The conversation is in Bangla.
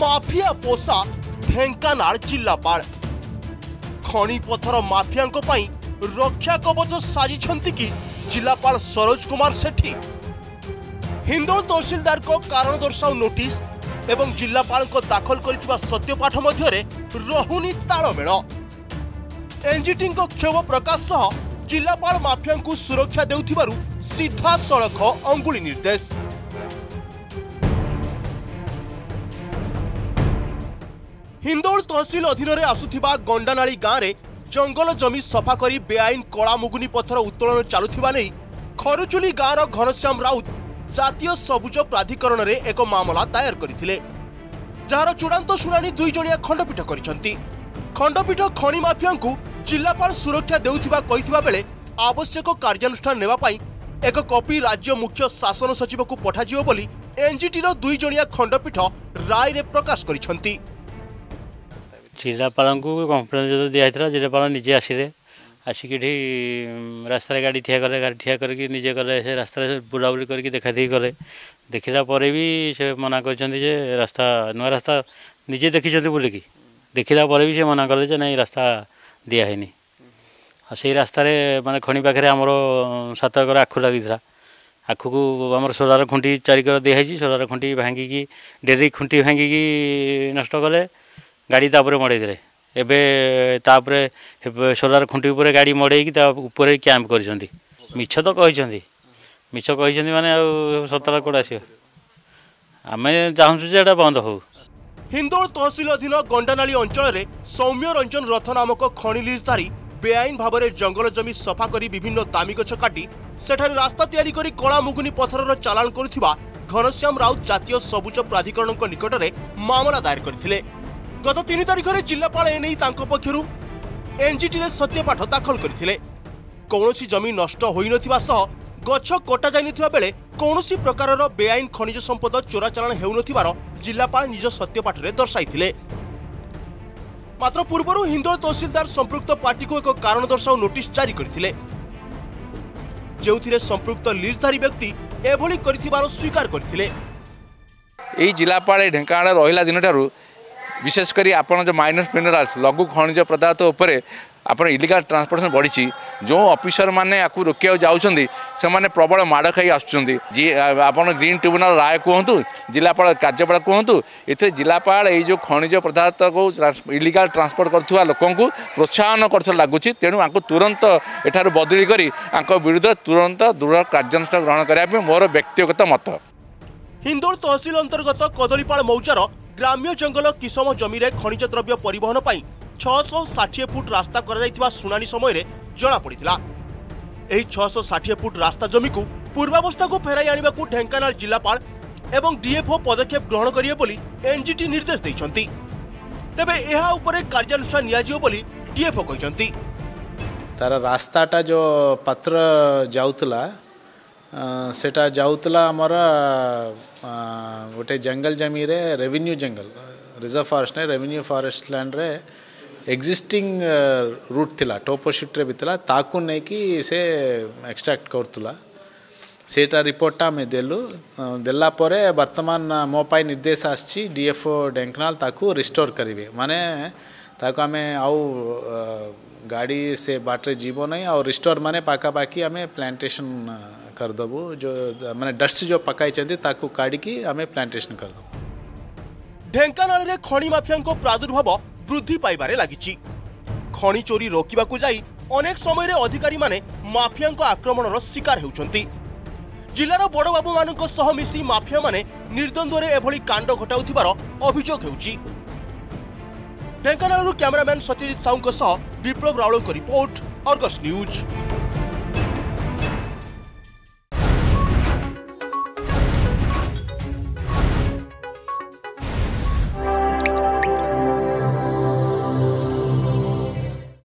ମାଫିଆ ପୋଷା ଢେଙ୍କାନାଳ ଜିଲ୍ଲାପାଳ ଖଣିପଥର ମାଫିଆଙ୍କ ପାଇଁ ରକ୍ଷା କବଚ ସାଜିଛନ୍ତି କି ଜିଲ୍ଲାପାଳ ସରୋଜ କୁମାର ସେଠୀ ହିନ୍ଦୋଳ ତହସିଲଦାରଙ୍କ କାରଣ ଦର୍ଶାଉ ନୋଟିସ୍ এবং জিল্লাপালঙ্ক দাখল করিଥିବା সত্যপাঠ মধ্যে রহুনি তাড়মেল এনজিটিঙ্ক ক্ষোভ প্রকাশ সহ জিল্লাপাল মাফিয়াঙ্কু সুরক্ষা দেউথিবারু সিধা সড়ক অঙ্গুলি নির্দেশ ହିନ୍ଦୋଳ ତହସିଲ ଅଧୀନରେ ଆସୁଥିବା ଗଣ୍ଡାନାଳି ଗାଁରେ ଜଙ୍ଗଲ ଜମି ସଫା କରି ବେଆଇନ କଳାମୁଗୁନି ପଥର ଉତ୍ତୋଳନ ଚାଲୁଥିବା ନେଇ ଖରୁଚୁଲି ଗାଁର ଘନଶ୍ୟାମ ରାଉତ ଜାତୀୟ ସବୁଜ ପ୍ରାଧିକରଣରେ ଏକ ମାମଲା ଦାୟର କରିଥିଲେ ଯାହାର ଚୂଡ଼ାନ୍ତ ଶୁଣାଣି ଦୁଇଜଣିଆ ଖଣ୍ଡପୀଠ କରିଛନ୍ତି ଖଣ୍ଡପୀଠ ଖଣି ମାଫିଆଙ୍କୁ ଜିଲ୍ଲାପାଳ ସୁରକ୍ଷା ଦେଉଥିବା କହିଥିବା ବେଳେ ଆବଶ୍ୟକ କାର୍ଯ୍ୟାନୁଷ୍ଠାନ ନେବା ପାଇଁ ଏକ କପି ରାଜ୍ୟ ମୁଖ୍ୟ ଶାସନ ସଚିବକୁ ପଠାଯିବ ବୋଲି ଏନ୍ଜିଟିର ଦୁଇଜଣିଆ ଖଣ୍ଡପୀଠ ରାୟରେ ପ୍ରକାଶ କରିଛନ୍ତି ଜିଲ୍ଲାପାଳଙ୍କୁ କମ୍ପ୍ଲେନ୍ ଯେତେବେଳେ ଦିଆହେଇଥିଲା ଜିଲ୍ଲାପାଳ ନିଜେ ଆସିଲେ ଆସିକି ଏଠି ରାସ୍ତାରେ ଗାଡ଼ି ଠିଆ କଲେ ଗାଡ଼ି ଠିଆ କରିକି ନିଜେ କଲେ ସେ ରାସ୍ତାରେ ବୁଲାବୁଲି କରିକି ଦେଖାଦେଖି କଲେ ଦେଖିଲା ପରେ ବି ସେ ମନା କରିଛନ୍ତି ଯେ ରାସ୍ତା ନୂଆ ରାସ୍ତା ନିଜେ ଦେଖିଛନ୍ତି ବୁଲିକି ଦେଖିଲା ପରେ ବି ସେ ମନା କଲେ ଯେ ନାଇଁ ରାସ୍ତା ଦିଆ ହେଇନି ଆଉ ସେଇ ରାସ୍ତାରେ ମାନେ ଖଣି ପାଖରେ ଆମର ସାତ ଏକର ଆଖୁ ଲାଗିଥିଲା ଆଖୁକୁ ଆମର ସୋଲାର ଖୁଣ୍ଟି ଚାରିକର ଦିଆହେଇଛି ସୋଲାର ଖୁଣ୍ଟି ଭାଙ୍ଗିକି ଡେଲି ଖୁଣ୍ଟି ଭାଙ୍ଗିକି ନଷ୍ଟ କଲେ ଗାଡ଼ି ତାପରେ ମଡ଼େଇଥିଲେ ଏବେ ତାପରେ ସୋଲାର ଖୁଣ୍ଟି ଉପରେ ଗାଡ଼ି ମଡ଼େଇକି ତା ଉପରେ କ୍ୟାମ୍ପ କରିଛନ୍ତି ମିଛ ତ କହିଛନ୍ତି ମିଛ କହିଛନ୍ତି ମାନେ ଆଉ ସତର କୋଉଠି ଆସିବ ଆମେ ଚାହୁଁଛୁ ଯେ ଏଇଟା ବନ୍ଦ ହଉ ହିନ୍ଦୋଳ ତହସିଲ ଅଧୀନ ଗଣ୍ଡାନାଳି ଅଞ୍ଚଳରେ ସୌମ୍ୟ ରଞ୍ଜନ ରଥ ନାମକ ଖଣି ଲିଜ୍ ଧାରି ବେଆଇନ ଭାବରେ ଜଙ୍ଗଲ ଜମି ସଫା କରି ବିଭିନ୍ନ ଦାମୀ ଗଛ କାଟି ସେଠାରେ ରାସ୍ତା ତିଆରି କରି କଳା ମୁଗୁନି ପଥରର ଚାଲାଣ କରୁଥିବା ଘନଶ୍ୟାମ ରାଉତ ଜାତୀୟ ସବୁଜ ପ୍ରାଧିକରଣଙ୍କ ନିକଟରେ ମାମଲା ଦାୟର କରିଥିଲେ গত তিন তারিখে জিলাপাল এনে পক্ষ এনজিটি সত্যপাঠ দাখল করে কৌশি জমি নষ্ট হয়ে নথিবা গছ কটা যাই নেলে কৌশি প্রকারর বেআইন খনিজ সম্পদ চোরাচালাণ হেউ নথিবার জিলাপাল নিজ সত্যপাঠে দর্শাই মাত্র পূর্বর হিন্দল তহসিলদার সম্পৃক্ত পার্টিকে এক কারণ দর্শাও নোটিস জারি করে যে সম্পৃক্ত লিজধারী ব্যক্তি এভাবে করে স্বীকার করে এই জিলাপাল ঢেঙ্কানাড়ে রহিলা দিনঠার বিশেষ করে আপনার যে মাইনস মিনেরাল্স লঘু খনিজ পদার্থ উপরে আপনার ইলিগাল ট্রান্সপোর্টেসন বড়ি যে অফিসর মানে আকু রোকিয়া যাচ্ছেন সে প্রবল মাড় খাই আসছেন যে আপনার গ্রিন ট্রিব্যুনাল রায় কুহতু জেলাপাল কার্যপাল কুহতু এতে জেলাপাল এই যে খনিজ পদার্থ ইলিগাল ট্রান্সপোর্ট করুয়া লোক প্রোৎসাহন করতে লাগুছি তেমন আকু তুরন্ত এঠার বদলি করে আঙ্ক বিরুদ্ধে তুরন্ত দৃঢ় কার্যানুষ্ঠান গ্রহণ করা মোর ব্যক্তিগত মত হিন্দোর তহসিল অন্তর্গত কদলীপাড় মৌচার ଗ୍ରାମ୍ୟ ଜଙ୍ଗଲ କିସମ ଜମିରେ ଖଣିଜ ଦ୍ରବ୍ୟ ପରିବହନ ପାଇଁ ଛଅଶହ ଷାଠିଏ ଫୁଟ ରାସ୍ତା କରାଯାଇଥିବା ଶୁଣାଣି ସମୟରେ ଜଣାପଡ଼ିଥିଲା ଏହି ଛଅଶହ ଷାଠିଏ ଫୁଟ ରାସ୍ତା ଜମିକୁ ପୂର୍ବାବସ୍ଥାକୁ ଫେରାଇ ଆଣିବାକୁ ଢେଙ୍କାନାଳ ଜିଲ୍ଲାପାଳ ଏବଂ ଡିଏଫ୍ଓ ପଦକ୍ଷେପ ଗ୍ରହଣ କରିବେ ବୋଲି ଏନ୍ଜିଟି ନିର୍ଦ୍ଦେଶ ଦେଇଛନ୍ତି ତେବେ ଏହା ଉପରେ କାର୍ଯ୍ୟାନୁଷ୍ଠାନ ନିଆଯିବ ବୋଲି ଡିଏଫ୍ଓ କହିଛନ୍ତି ତାର ରାସ୍ତାଟା ଯେଉଁ ପାତ୍ର ଯାଉଥିଲା ସେଇଟା ଯାଉଥିଲା ଆମର ଗୋଟେ ଜଙ୍ଗଲ ଜମିରେ ରେଭିନ୍ୟୁ ଜଙ୍ଗଲ ରିଜର୍ଭ ଫରେଷ୍ଟ ନାହିଁ ରେଭିନ୍ୟୁ ଫରେଷ୍ଟ ଲ୍ୟାଣ୍ଡରେ ଏକ୍ଜିଷ୍ଟିଂ ରୁଟ୍ ଥିଲା ଟୋପୋସିଟ୍ରେ ବି ଥିଲା ତାକୁ ନେଇକି ସେ ଏକ୍ସଟ୍ରାକ୍ଟ କରୁଥିଲା ସେଇଟା ରିପୋର୍ଟଟା ଆମେ ଦେଲୁ ଦେଲା ପରେ ବର୍ତ୍ତମାନ ମୋ ପାଇଁ ନିର୍ଦ୍ଦେଶ ଆସିଛି ଡି ଏଫ୍ ଓ ଢେଙ୍କାନାଳ ତାକୁ ରିଷ୍ଟୋର୍ କରିବେ ମାନେ ତାକୁ ଆମେ ଆଉ ଗାଡ଼ି ସେ ବାଟରେ ଯିବ ନାହିଁ ଆଉ ରିଷ୍ଟୋର୍ ମାନେ ପାଖାପାଖି ଆମେ ପ୍ଲାଣ୍ଟେସନ୍ କରିଦେବୁ ଯେଉଁ ମାନେ ଡଷ୍ଟ ଯେଉଁ ପକାଇଛନ୍ତି ତାକୁ କାଢ଼ିକି ଆମେ ପ୍ଲାଣ୍ଟେସନ୍ କରିଦେବୁ ଢେଙ୍କାନାଳରେ ଖଣି ମାଫିଆଙ୍କ ପ୍ରାଦୁର୍ଭାବ ବୃଦ୍ଧି ପାଇବାରେ ଲାଗିଛି ଖଣି ଚୋରି ରୋକିବାକୁ ଯାଇ ଅନେକ ସମୟରେ ଅଧିକାରୀମାନେ ମାଫିଆଙ୍କ ଆକ୍ରମଣର ଶିକାର ହେଉଛନ୍ତି ଜିଲ୍ଲାର ବଡ଼ବାବୁମାନଙ୍କ ସହ ମିଶି ମାଫିଆମାନେ ନିର୍ଦ୍ଦନ୍ଦରେ ଏଭଳି କାଣ୍ଡ ଘଟାଉଥିବାର ଅଭିଯୋଗ ହେଉଛି ଢେଙ୍କାନାଳରୁ କ୍ୟାମେରାମ୍ୟାନ୍ ସତ୍ୟଜିତ ସାହୁଙ୍କ ସହ ବିପ୍ଳବ ରାଉଳଙ୍କ ରିପୋର୍ଟ ଅର୍ଗସ୍ ନ୍ୟୁଜ୍